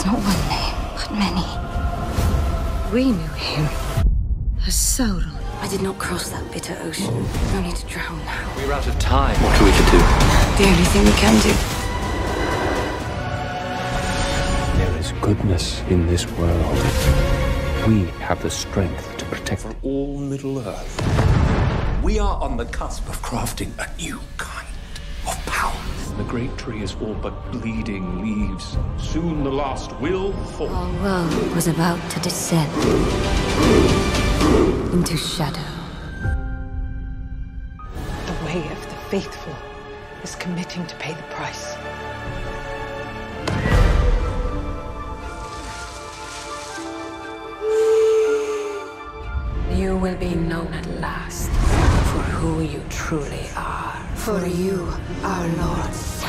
has not one name, but many. We knew him as Sauron. I did not cross that bitter ocean, only to drown now. We're out of time. What are we to do? The only thing we can do. There is goodness in this world. We have the strength to protect For all Middle Earth. We are on the cusp of crafting a new kind of power. The great tree is all but bleeding leaves. Soon the last will fall. Our world was about to descend into shadow. The way of the faithful is committing to pay the price. You will be known at last for who you truly are. For you, our Lord.